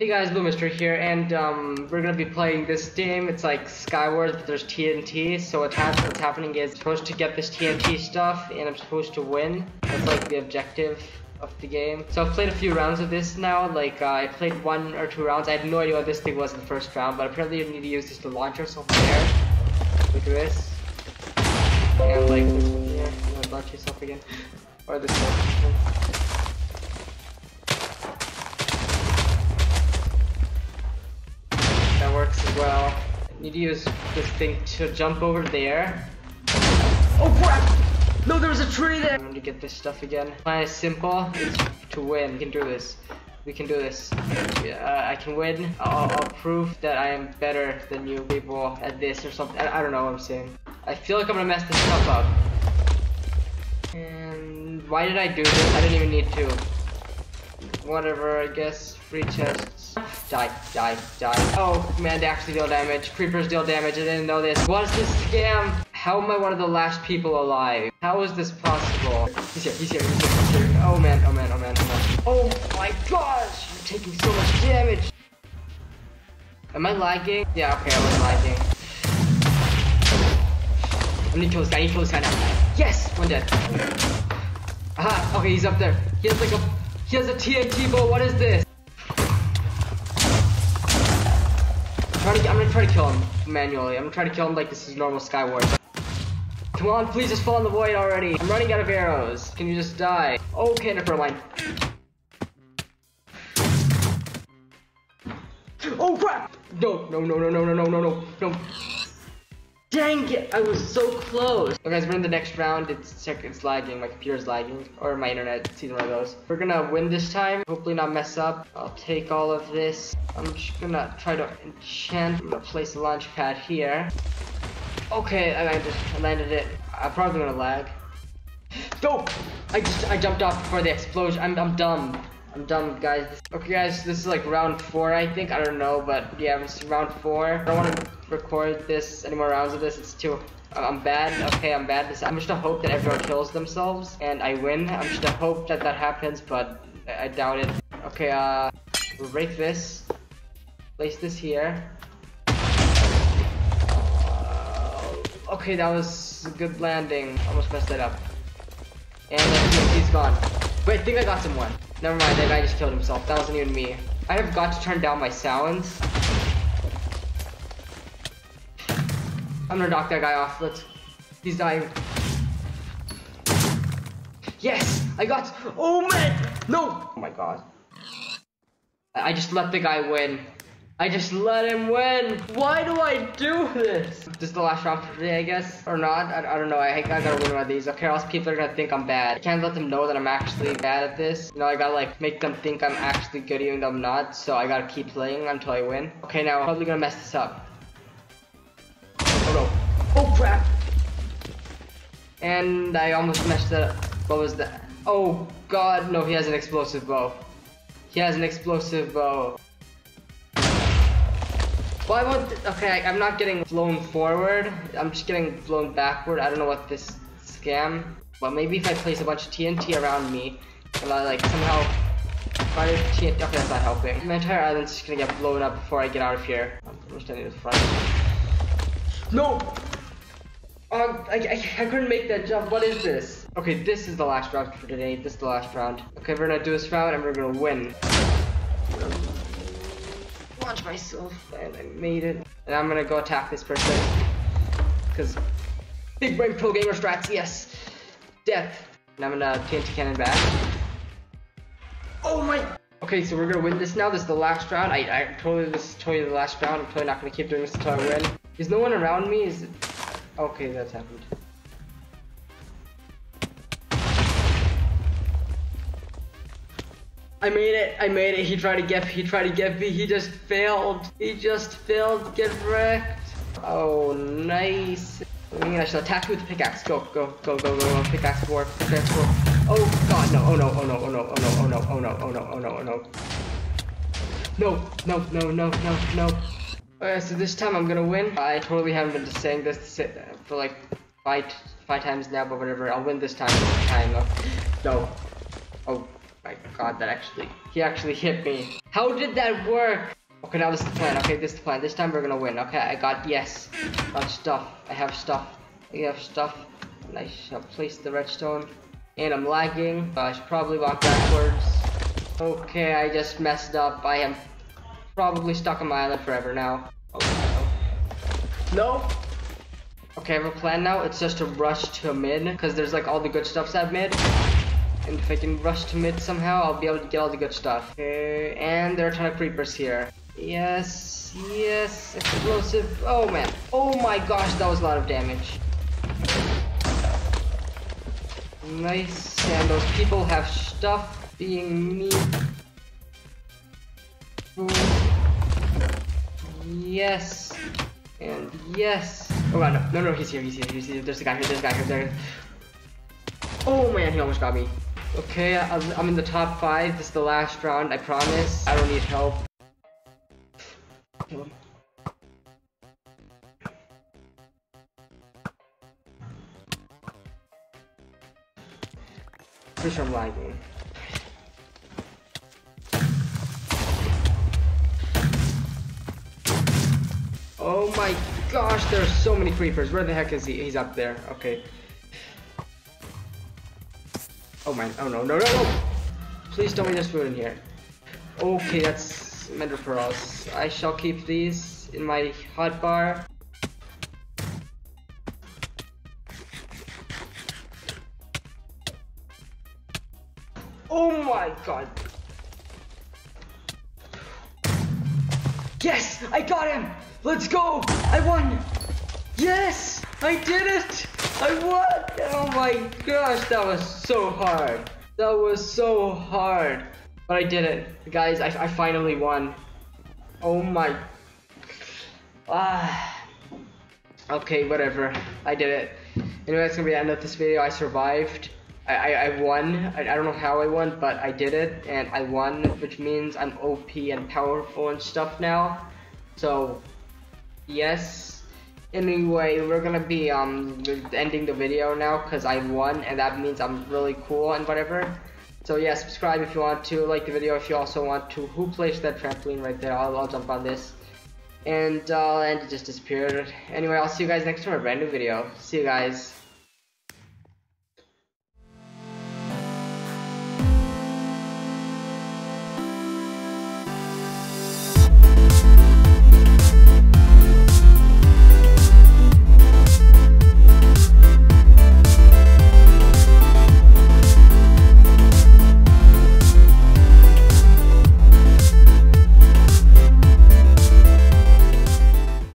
Hey guys, BlueMystery here, and um, we're gonna be playing this game. It's like Skywars, but there's TNT. So what hap what's happening is I'm supposed to get this TNT stuff, and I'm supposed to win. That's like the objective of the game. So I've played a few rounds of this now. Like uh, I played one or two rounds. I had no idea what this thing was in the first round, but apparently you need to use this to launch yourself in the air. Look at this. And like this one here, launch yourself again, or this one. Well. Need to use this thing to jump over there. Oh crap! No, there was a tree there! I'm gonna get this stuff again. Plan is simple. It's to win. We can do this. We can do this. Uh, I can win. I'll, I'll, prove that I am better than you people at this or something. I, I don't know what I'm saying. I feel like I'm gonna mess this stuff up. And why did I do this? I didn't even need to. Whatever, I guess. Free chests. Die, die, die. Oh man, actually deal damage. Creepers deal damage. I didn't know this. What is this scam? How am I one of the last people alive? How is this possible? He's here, he's here, he's here, he's here. Oh man, oh man, oh man, oh man. Oh my gosh! You're taking so much damage! Am I lagging? Yeah, okay, I was lagging. I need to kill this guy, I need to kill this guy now. Yes! One dead. Aha, okay, he's up there. He has like a, he has a TNT bow, what is this? Gonna try to kill him manually. I'm gonna try to kill him like this is normal Skywars. Come on, please just fall in the void already. I'm running out of arrows. Can you just die? Okay, never mind. Oh crap! No, no, no, no, no, no, no, no, no, no. Dang it, I was so close. Guys, we're in the next round. It's it's lagging, my computer's lagging, or my internet, it's either one of those. We're gonna win this time, hopefully not mess up. I'll take all of this. I'm just gonna try to enchant. I'm gonna place a launch pad here. Okay, I I landed it. I'm probably gonna lag. Go! I just, I jumped off before the explosion. I'm, I'm dumb. I'm dumb, guys. Okay, guys, this is like round four, I think. I don't know, but yeah, it's round four. I don't want to record this, any more rounds of this. It's too, I'm bad. Okay, I'm bad. I'm just to hope that everyone kills themselves and I win. I'm just to hope that that happens, but I doubt it. Okay, uh, break this. Place this here. Okay, that was a good landing. Almost messed it up. And uh, he's gone. Wait, I think I got someone. Never mind, that guy just killed himself. That wasn't even me. I have got to turn down my sounds. I'm gonna knock that guy off. Let's. He's dying. Yes! I got. Oh man! No! Oh my god. I just let the guy win. I just let him win. Why do I do this? This is the last round for today, I guess. Or not. I, I don't know. I, I gotta win one of these. Okay, else people are gonna think I'm bad. I can't let them know that I'm actually bad at this. You know, I gotta like make them think I'm actually good even though I'm not. So I gotta keep playing until I win. Okay, now I'm probably gonna mess this up. Oh no. Oh crap. And I almost messed it up. What was that? Oh god, no, he has an explosive bow. He has an explosive bow. Well, I want, okay, I, am not getting blown forward. I'm just getting blown backward. I don't know what this scam. Well, maybe if I place a bunch of TNT around me, and I like somehow fire TNT, okay, that's not helping. My entire island's just gonna get blown up before I get out of here. I'm standing in the front. No! Um, I, I, I couldn't make that jump. What is this? Okay, this is the last round for today. This is the last round. Okay, we're gonna do this round and we're gonna win launch myself and I made it. And I'm gonna go attack this person. Cause big brain pro gamer strats, yes. Death. And I'm gonna TNT cannon back. Oh my Okay, so we're gonna win this now. This is the last round. I, I totally this is totally the last round. I'm totally not gonna keep doing this until I win. Is no one around me? Is it Okay, that's happened. I made it. I made it. He tried to get he tried to get me. He just failed. He just failed. Get wrecked. Oh, nice. I mean, I should attack with the pickaxe. Go, go, go, go, go, go. Pickaxe war. Pickaxe war. Oh god, no. Oh no, oh no, oh no, oh no, oh no, oh no, oh no, oh no, oh no. No, no, no, no, no, no. Okay, so this time I'm gonna win. I totally haven't been saying this for like five, five times now, but whatever. I'll win this time. Time. No. Oh. My god, that actually, he actually hit me. How did that work? Okay, now this is the plan. Okay, this is the plan. This time we're gonna win. Okay, I got, yes. I Got stuff. I have stuff. I have stuff. And I shall place the redstone. And I'm lagging. I should probably walk backwards. Okay, I just messed up. I am probably stuck on my island forever now. Oh, no. no. Okay, I have a plan now. It's just to rush to mid, because there's like all the good stuff's at mid. And if I can rush to mid somehow, I'll be able to get all the good stuff. Okay, and there are a ton of creepers here. Yes, yes, explosive. Oh man. Oh my gosh, that was a lot of damage. Nice, and those people have stuff being me. Yes, and yes. Oh god, no, no, no, he's here, he's here, he's here. There's a guy here, there's a guy here, there. Oh man, he almost got me. Okay, I'm in the top five. This is the last round, I promise. I don't need help. Pretty sure I'm lagging. Oh my gosh, there's so many creepers. Where the heck is he? He's up there. Okay. Oh my, oh no, no, no, no! Please tell me there's food in here. Okay, that's Ender Pearls. I shall keep these in my hotbar. Oh my god! Yes! I got him! Let's go! I won! Yes! I did it! I won! Oh my gosh, that was so hard. That was so hard. But I did it. Guys, I, I finally won. Oh my... Ah... Okay, whatever. I did it. Anyway, that's gonna be the end of this video. I survived. I, I, I won. I, I don't know how I won, but I did it. And I won, which means I'm OP and powerful and stuff now. So, yes. Anyway, we're gonna be um ending the video now because I won and that means I'm really cool and whatever. So yeah, subscribe if you want to, like the video if you also want to. Who placed that trampoline right there? I'll, I'll jump on this. And, uh, and it just disappeared. Anyway, I'll see you guys next time in a brand new video. See you guys.